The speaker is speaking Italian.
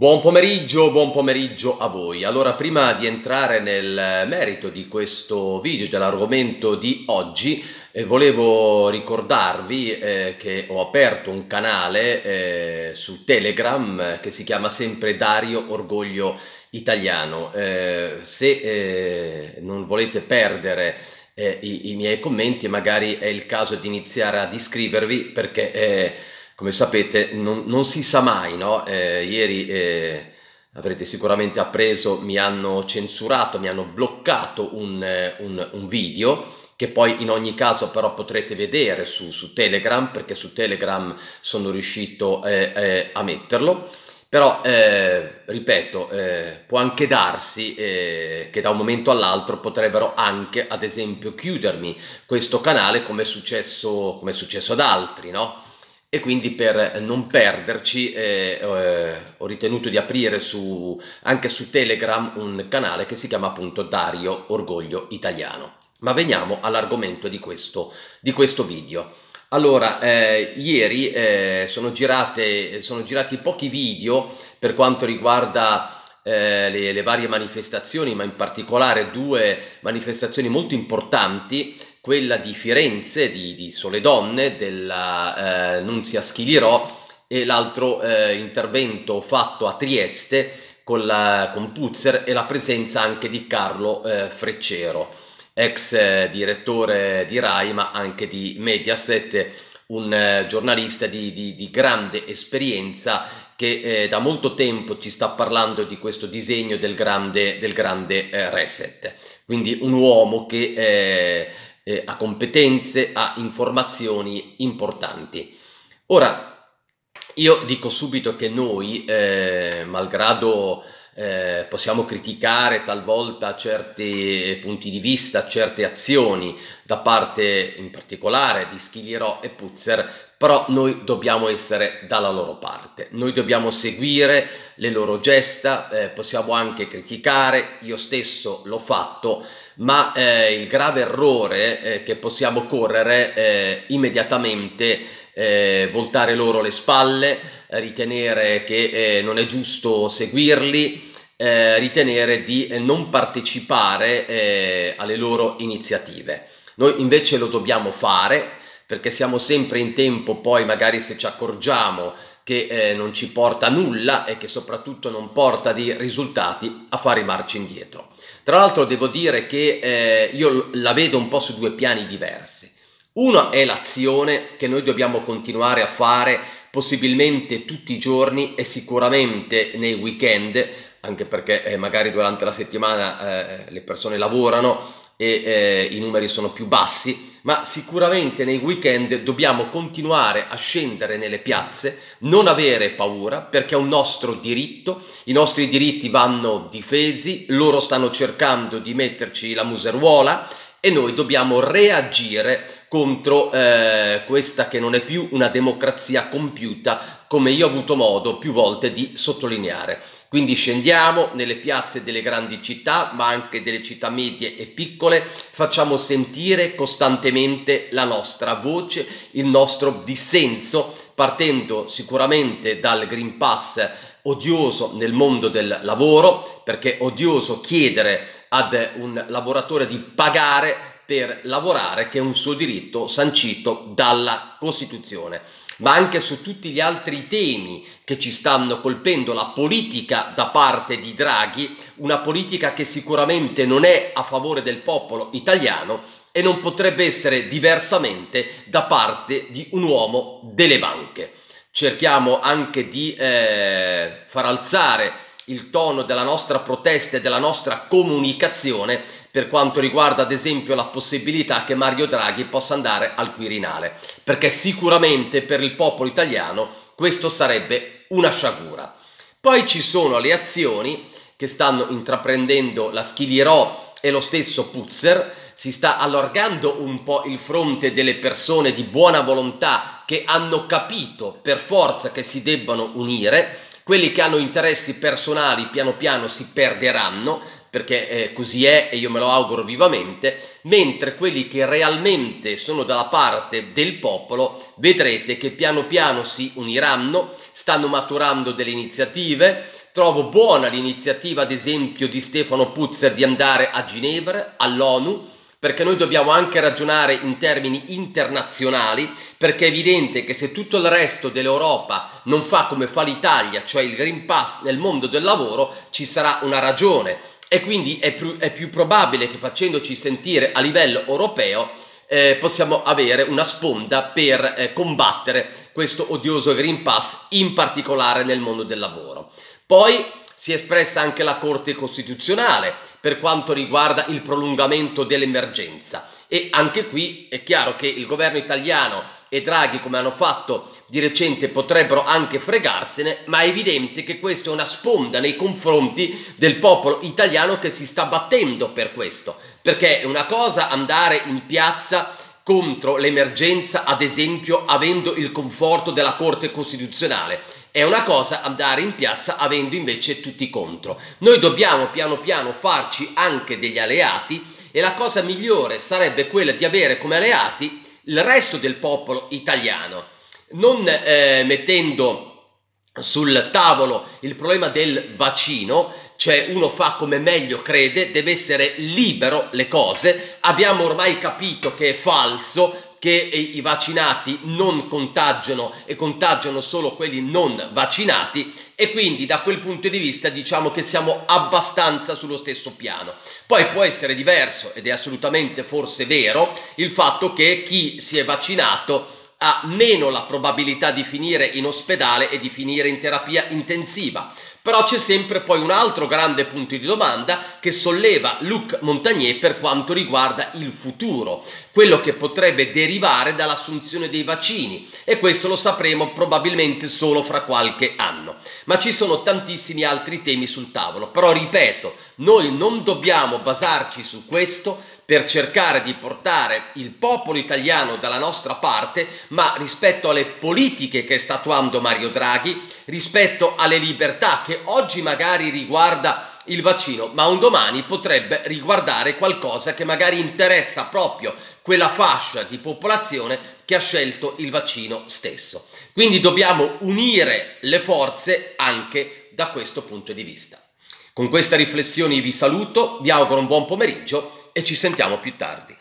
Buon pomeriggio, buon pomeriggio a voi. Allora, prima di entrare nel merito di questo video, dell'argomento di oggi, eh, volevo ricordarvi eh, che ho aperto un canale eh, su Telegram eh, che si chiama sempre Dario Orgoglio Italiano. Eh, se eh, non volete perdere i, i, miei commenti, magari è il caso di iniziare ad iscrivervi perché come sapete non, non, si sa mai, no? Eh, ieri eh, avrete sicuramente appreso, mi hanno censurato, mi hanno bloccato un, eh, un, un, video che poi in ogni caso però potrete vedere su, su Telegram perché su Telegram sono riuscito eh, eh, a metterlo. Però, eh, ripeto, può anche darsi che da un momento all'altro potrebbero anche, ad esempio, chiudermi questo canale come è successo, come è successo ad altri, no? E quindi per non perderci eh, eh, ho ritenuto di aprire su, anche su Telegram un canale che si chiama appunto Dario Orgoglio Italiano. Ma veniamo all'argomento di questo, di questo video. Allora, eh, ieri eh, sono, girate, sono girati pochi video per quanto riguarda eh, le, le varie manifestazioni, ma in particolare due manifestazioni molto importanti quella di Firenze, di, di Sole Donne, della eh, Nunzia Schilirò e l'altro eh, intervento fatto a Trieste con, la, con Puzzer e la presenza anche di Carlo eh, Freccero, ex eh, direttore di RAI ma anche di Mediaset, un eh, giornalista di, di, di, grande esperienza che eh, da molto tempo ci sta parlando di questo disegno del grande, del grande reset. Quindi un uomo che eh, ha competenze, ha informazioni importanti. Ora, io dico subito che noi, eh, malgrado eh, possiamo criticare talvolta certi punti di vista, certe azioni da parte in particolare di Schiglierò e Puzzer, però noi dobbiamo essere dalla loro parte, noi dobbiamo seguire le loro gesta, eh, possiamo anche criticare, io stesso l'ho fatto, ma eh, il grave errore eh, che possiamo correre è immediatamente eh, voltare loro le spalle, ritenere che eh, non è giusto seguirli, eh, ritenere di eh, non partecipare alle loro iniziative. Noi invece lo dobbiamo fare perché siamo sempre in tempo, poi magari se ci accorgiamo che eh, non ci porta a nulla e che soprattutto non porta di risultati a fare marcia indietro. Tra l'altro devo dire che eh, io la vedo un po' su due piani diversi. Uno è l'azione che noi dobbiamo continuare a fare possibilmente tutti i giorni e sicuramente nei weekend, anche perché eh, magari durante la settimana eh, le persone lavorano e eh, i numeri sono più bassi, ma sicuramente nei weekend dobbiamo continuare a scendere nelle piazze, non avere paura perché è un nostro diritto, i nostri diritti vanno difesi, loro stanno cercando di metterci la museruola e noi dobbiamo reagire contro eh, questa che non è più una democrazia compiuta, come io ho avuto modo più volte di sottolineare. Quindi scendiamo nelle piazze delle grandi città, ma anche delle città medie e piccole, facciamo sentire costantemente la nostra voce, il nostro dissenso, partendo sicuramente dal Green Pass odioso nel mondo del lavoro, perché è odioso chiedere ad un lavoratore di pagare per lavorare, che è un suo diritto sancito dalla Costituzione ma anche su tutti gli altri temi che ci stanno colpendo la politica da parte di Draghi, una politica che sicuramente non è a favore del popolo italiano e non potrebbe essere diversamente da parte di un uomo delle banche. Cerchiamo anche di eh, far alzare il tono della nostra protesta e della nostra comunicazione per quanto riguarda ad esempio la possibilità che Mario Draghi possa andare al Quirinale, perché sicuramente per il popolo italiano questo sarebbe una sciagura. Poi ci sono le azioni che stanno intraprendendo la Schilierò e lo stesso Puzzer, si sta allargando un po' il fronte delle persone di buona volontà che hanno capito per forza che si debbano unire, quelli che hanno interessi personali piano piano si perderanno, perché eh, così è e io me lo auguro vivamente, mentre quelli che realmente sono dalla parte del popolo vedrete che piano piano si uniranno, stanno maturando delle iniziative, trovo buona l'iniziativa ad esempio di Stefano Puzzer di andare a Ginevra, all'ONU, perché noi dobbiamo anche ragionare in termini internazionali, perché è evidente che se tutto il resto dell'Europa non fa come fa l'Italia, cioè il Green Pass nel mondo del lavoro, ci sarà una ragione e quindi è più, è più probabile che facendoci sentire a livello europeo eh, possiamo avere una sponda per eh, combattere questo odioso Green Pass, in particolare nel mondo del lavoro. Poi si è espressa anche la Corte Costituzionale per quanto riguarda il prolungamento dell'emergenza. E anche qui è chiaro che il governo italiano e Draghi come hanno fatto di recente potrebbero anche fregarsene, ma è evidente che questa è una sponda nei confronti del popolo italiano che si sta battendo per questo, perché è una cosa andare in piazza contro l'emergenza, ad esempio avendo il conforto della Corte Costituzionale, è una cosa andare in piazza avendo invece tutti contro. Noi dobbiamo piano piano farci anche degli alleati e la cosa migliore sarebbe quella di avere come alleati il resto del popolo italiano, non eh, mettendo sul tavolo il problema del vaccino, cioè uno fa come meglio crede, deve essere libero le cose, abbiamo ormai capito che è falso, che i vaccinati non contagiano e contagiano solo quelli non vaccinati e quindi da quel punto di vista diciamo che siamo abbastanza sullo stesso piano. Poi può essere diverso ed è assolutamente forse vero il fatto che chi si è vaccinato ha meno la probabilità di finire in ospedale e di finire in terapia intensiva. Però c'è sempre poi un altro grande punto di domanda che solleva Luc Montagnier per quanto riguarda il futuro, quello che potrebbe derivare dall'assunzione dei vaccini e questo lo sapremo probabilmente solo fra qualche anno. Ma ci sono tantissimi altri temi sul tavolo, però ripeto, noi non dobbiamo basarci su questo per cercare di portare il popolo italiano dalla nostra parte, ma rispetto alle politiche che sta attuando Mario Draghi, rispetto alle libertà che oggi magari riguarda il vaccino, ma un domani potrebbe riguardare qualcosa che magari interessa proprio quella fascia di popolazione che ha scelto il vaccino stesso. Quindi dobbiamo unire le forze anche da questo punto di vista. Con queste riflessioni vi saluto, vi auguro un buon pomeriggio e ci sentiamo più tardi.